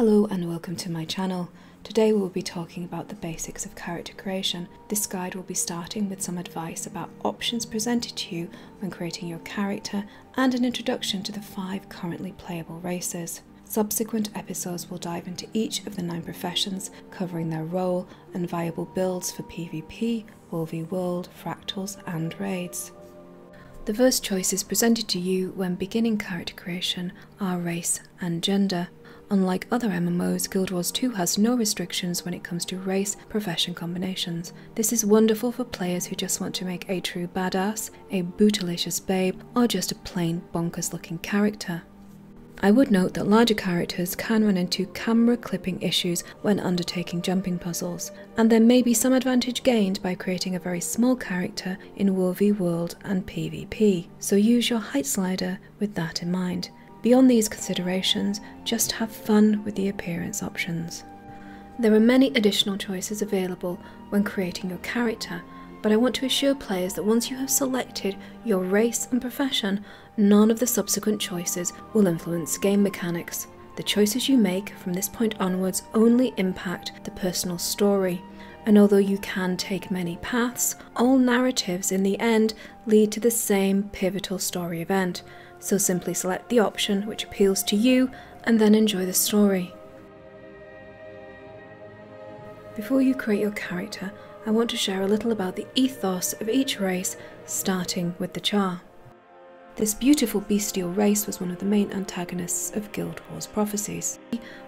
Hello and welcome to my channel. Today we will be talking about the basics of character creation. This guide will be starting with some advice about options presented to you when creating your character and an introduction to the five currently playable races. Subsequent episodes will dive into each of the nine professions, covering their role and viable builds for PvP, World v World, Fractals, and Raids. The first choices presented to you when beginning character creation are race and gender. Unlike other MMOs, Guild Wars 2 has no restrictions when it comes to race profession combinations. This is wonderful for players who just want to make a true badass, a bootylicious babe, or just a plain bonkers looking character. I would note that larger characters can run into camera clipping issues when undertaking jumping puzzles, and there may be some advantage gained by creating a very small character in World v World and PvP, so use your height slider with that in mind. Beyond these considerations, just have fun with the appearance options. There are many additional choices available when creating your character, but I want to assure players that once you have selected your race and profession, none of the subsequent choices will influence game mechanics. The choices you make from this point onwards only impact the personal story, and although you can take many paths, all narratives in the end lead to the same pivotal story event, so simply select the option which appeals to you and then enjoy the story. Before you create your character, I want to share a little about the ethos of each race, starting with the Charr. This beautiful bestial race was one of the main antagonists of Guild Wars prophecies,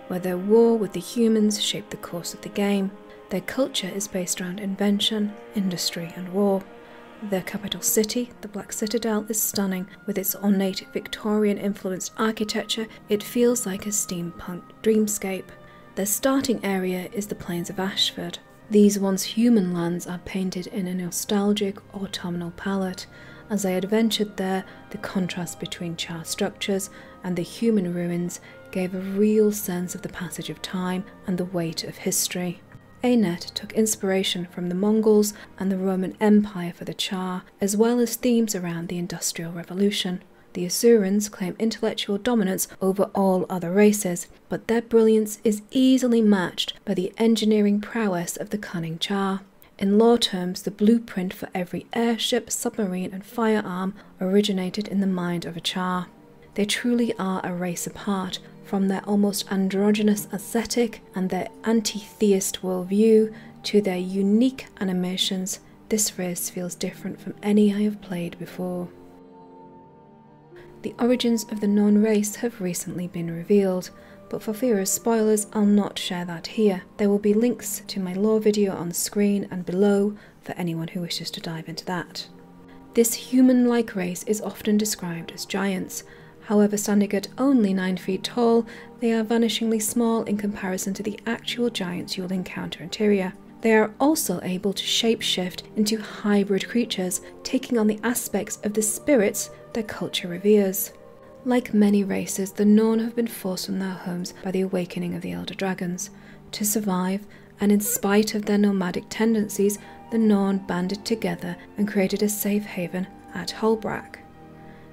where their war with the humans shaped the course of the game. Their culture is based around invention, industry, and war. Their capital city, the Black Citadel, is stunning. With its ornate Victorian influenced architecture, it feels like a steampunk dreamscape. Their starting area is the plains of Ashford. These once human lands are painted in a nostalgic autumnal palette. As I adventured there, the contrast between Charr structures and the human ruins gave a real sense of the passage of time and the weight of history. Anet took inspiration from the Mongols and the Roman Empire for the Charr, as well as themes around the Industrial Revolution. The Asurans claim intellectual dominance over all other races, but their brilliance is easily matched by the engineering prowess of the cunning Charr. In lore terms, the blueprint for every airship, submarine, and firearm originated in the mind of a Charr. They truly are a race apart, from their almost androgynous aesthetic and their anti theist worldview to their unique animations, this race feels different from any I have played before. The origins of the Norn race have recently been revealed, but for fear of spoilers, I'll not share that here. There will be links to my lore video on screen and below for anyone who wishes to dive into that. This human like race is often described as giants, However, standing at only 9 feet tall, they are vanishingly small in comparison to the actual giants you'll encounter in Tyria. They are also able to shapeshift into hybrid creatures, taking on the aspects of the spirits their culture reveres. Like many races, the Norn have been forced from their homes by the awakening of the Elder Dragons. To survive, and in spite of their nomadic tendencies, the Norn banded together and created a safe haven at Hoelbrak.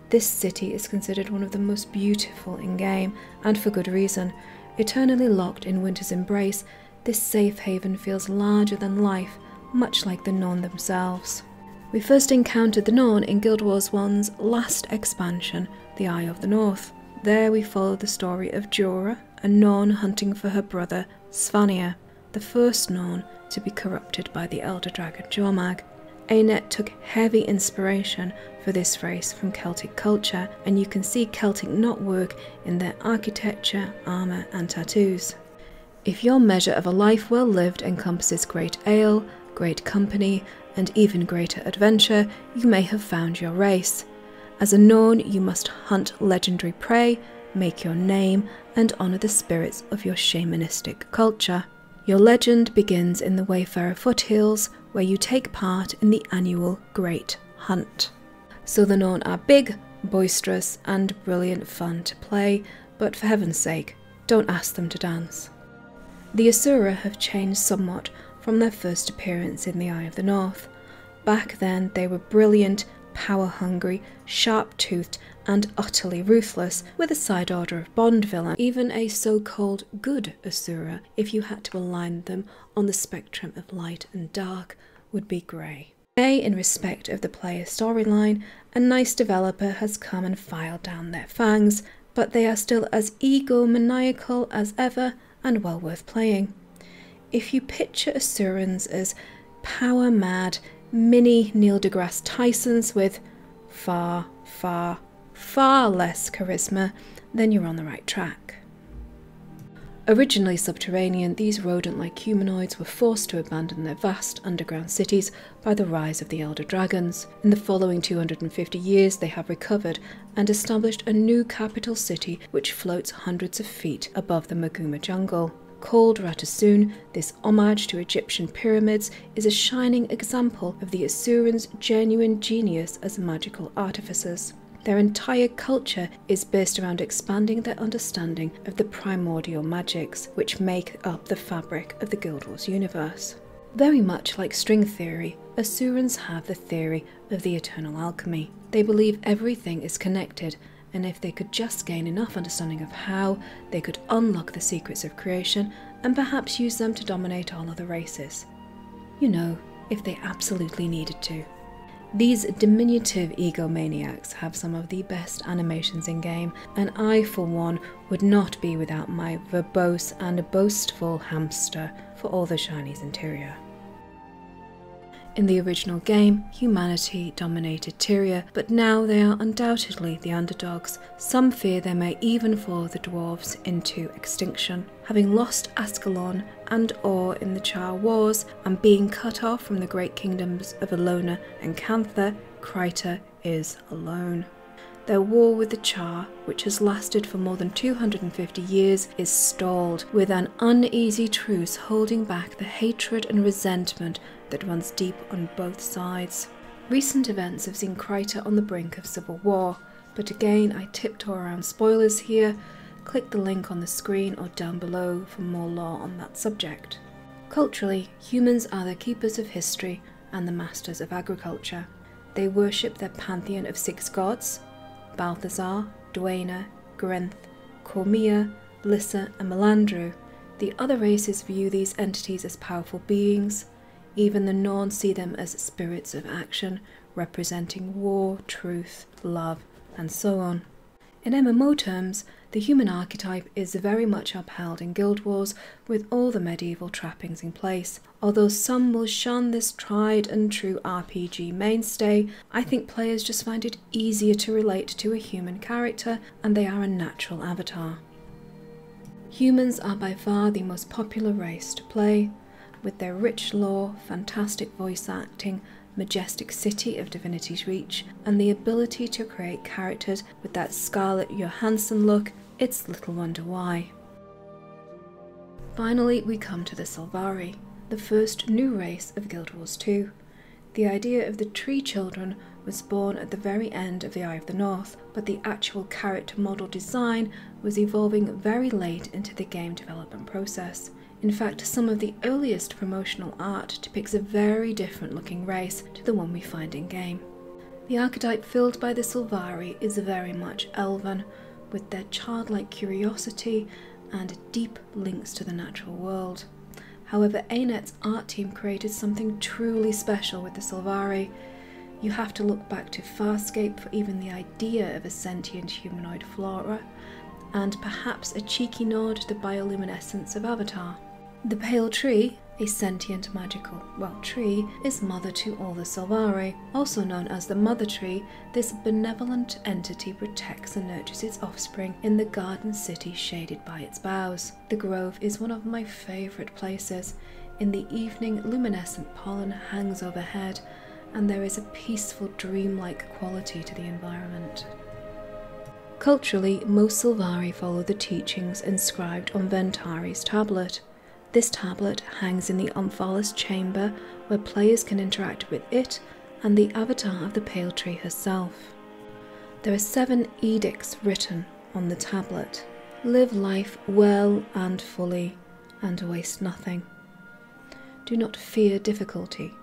This city is considered one of the most beautiful in game, and for good reason. Eternally locked in winter's embrace, this safe haven feels larger than life, much like the Norn themselves. We first encountered the Norn in Guild Wars 1's last expansion, The Eye of the North. There we follow the story of Jora, a Norn hunting for her brother, Svanir, the first Norn to be corrupted by the Elder Dragon Jormag. Anet took heavy inspiration for this race from Celtic culture, and you can see Celtic knotwork in their architecture, armour, and tattoos. If your measure of a life well lived encompasses great ale, great company, and even greater adventure, you may have found your race. As a Norn, you must hunt legendary prey, make your name, and honour the spirits of your shamanistic culture. Your legend begins in the Wayfarer foothills, where you take part in the annual Great Hunt. So the Norn are big, boisterous, and brilliant fun to play, but for heaven's sake, don't ask them to dance. The Asura have changed somewhat from their first appearance in the Eye of the North. Back then, they were brilliant, power hungry, sharp toothed, and utterly ruthless, with a side order of Bond villain, even a so called good Asura, if you had to align them on the spectrum of light and dark, would be grey. Today, in respect of the player storyline, a nice developer has come and filed down their fangs, but they are still as egomaniacal as ever and well worth playing. If you picture Asurans as power mad, mini Neil deGrasse Tysons with far, far, far less charisma, then you're on the right track. Originally subterranean, these rodent like humanoids were forced to abandon their vast underground cities by the rise of the Elder Dragons. In the following 250 years, they have recovered and established a new capital city which floats hundreds of feet above the Maguuma jungle. Called Rata Sum, this homage to Egyptian pyramids is a shining example of the Asurans' genuine genius as magical artificers. Their entire culture is based around expanding their understanding of the primordial magics which make up the fabric of the Guild Wars universe. Very much like string theory, Asurans have the theory of the eternal alchemy. They believe everything is connected, and if they could just gain enough understanding of how, they could unlock the secrets of creation and perhaps use them to dominate all other races. You know, if they absolutely needed to. These diminutive egomaniacs have some of the best animations in game, and I, for one, would not be without my verbose and boastful hamster for all the shinies in Tyria. In the original game, humanity dominated Tyria, but now they are undoubtedly the underdogs. Some fear they may even follow the dwarves into extinction. Having lost Ascalon and Orr in the Charr Wars, and being cut off from the great kingdoms of Elona and Cantha, Kryta is alone. Their war with the Charr, which has lasted for more than 250 years, is stalled, with an uneasy truce holding back the hatred and resentment that runs deep on both sides. Recent events have seen Kryta on the brink of civil war, but again I tiptoe around spoilers here. Click the link on the screen or down below for more lore on that subject. Culturally, humans are the keepers of history and the masters of agriculture. They worship their pantheon of six gods Balthazar, Dwayna, Grenth, Kormir, Lissa, and Melandru. The other races view these entities as powerful beings. Even the Norns see them as spirits of action, representing war, truth, love, and so on. In MMO terms, the human archetype is very much upheld in Guild Wars with all the medieval trappings in place. Although some will shun this tried and true RPG mainstay, I think players just find it easier to relate to a human character and they are a natural avatar. Humans are by far the most popular race to play, with their rich lore, fantastic voice acting, majestic city of Divinity's Reach, and the ability to create characters with that Scarlett Johansson look, it's little wonder why. Finally, we come to the Sylvari, the first new race of Guild Wars 2. The idea of the Tree Children was born at the very end of the Eye of the North, but the actual character model design was evolving very late into the game development process. In fact, some of the earliest promotional art depicts a very different looking race to the one we find in game. The archetype filled by the Sylvari is very much elven, with their childlike curiosity and deep links to the natural world. However, ANET's art team created something truly special with the Sylvari. You have to look back to Farscape for even the idea of a sentient humanoid flora, and perhaps a cheeky nod to the bioluminescence of Avatar. The pale tree, a sentient magical, well, tree, is mother to all the Sylvari. Also known as the mother tree, this benevolent entity protects and nurtures its offspring in the garden city shaded by its boughs. The grove is one of my favourite places. In the evening, luminescent pollen hangs overhead, and there is a peaceful, dreamlike quality to the environment. Culturally, most Sylvari follow the teachings inscribed on Ventari's tablet. This tablet hangs in the Omphalos chamber where players can interact with it and the avatar of the Pale Tree herself. There are seven edicts written on the tablet. Live life well and fully, and waste nothing. Do not fear difficulty.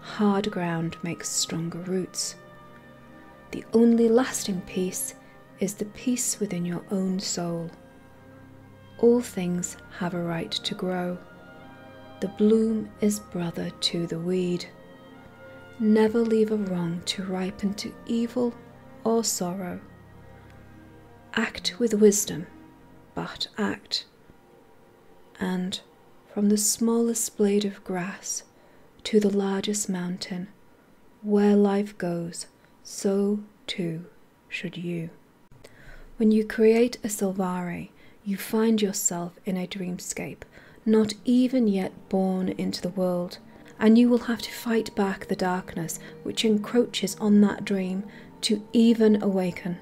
Hard ground makes stronger roots. The only lasting peace is the peace within your own soul. All things have a right to grow. The bloom is brother to the weed. Never leave a wrong to ripen to evil or sorrow. Act with wisdom, but act. And from the smallest blade of grass to the largest mountain, where life goes, so too should you. When you create a Sylvari, you find yourself in a dreamscape, not even yet born into the world, and you will have to fight back the darkness which encroaches on that dream to even awaken.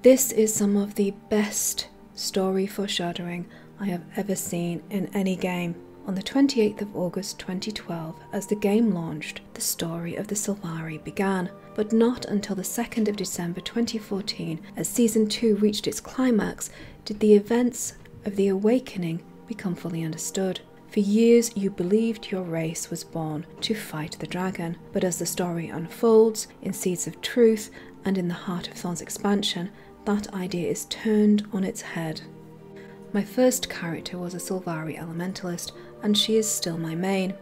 This is some of the best story foreshadowing I have ever seen in any game. On the 28th of August 2012, as the game launched, the story of the Sylvari began, but not until the 2nd of December 2014, as Season 2 reached its climax, did the events of the awakening become fully understood. For years, you believed your race was born to fight the dragon, but as the story unfolds in Seeds of Truth and in the Heart of Thorns expansion, that idea is turned on its head. My first character was a Sylvari Elementalist, and she is still my main.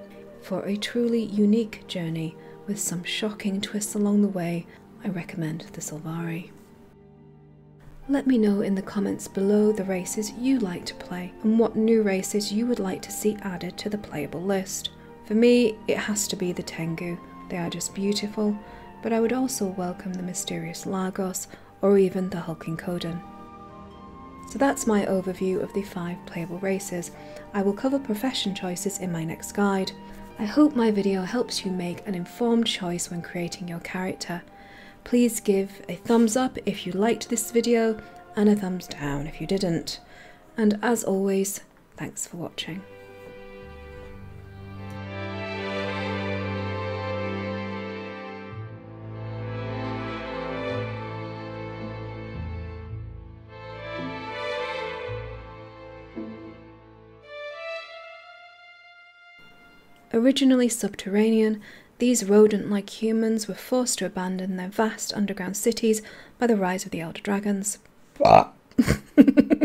For a truly unique journey with some shocking twists along the way, I recommend the Sylvari. Let me know in the comments below the races you like to play and what new races you would like to see added to the playable list. For me, it has to be the Tengu. They are just beautiful, but I would also welcome the mysterious Largos or even the hulking Kodan. So that's my overview of the five playable races. I will cover profession choices in my next guide. I hope my video helps you make an informed choice when creating your character. Please give a thumbs up if you liked this video and a thumbs down if you didn't. And as always, thanks for watching. Originally subterranean, these rodent like humans were forced to abandon their vast underground cities by the rise of the Elder Dragons.